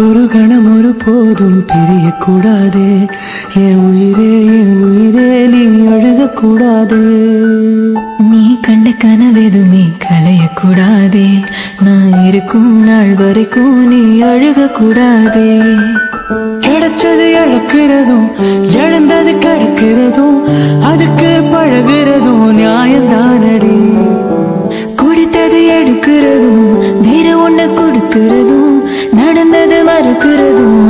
ஒரு கணம் ஒரு போதும் பிரியக்கூடாது. என் உயிரே என் உயிரே நீ அழுகக்கூடாது. நீ கண்ட கனவெதுமே கலையக்கூடாதே நான் இருக்கும் நாள் வரைக்கும் நீ அழுகக்கூடாதே. கிடைச்சது இழக்கிறதும் இழந்தது கறக்கிறதும் அதுக்கு பழகிறதும் நியாயம்தானடி குடித்தது எடுக்கிறதும் வேற ஒண்ணு கொடுக்கிறதும் நட could